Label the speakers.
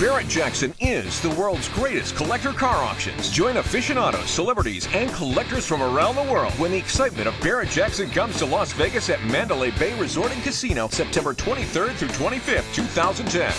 Speaker 1: Barrett Jackson is the world's greatest collector car auctions. Join aficionados, celebrities, and collectors from around the world when the excitement of Barrett Jackson comes to Las Vegas at Mandalay Bay Resort and Casino September 23rd through 25th, 2010.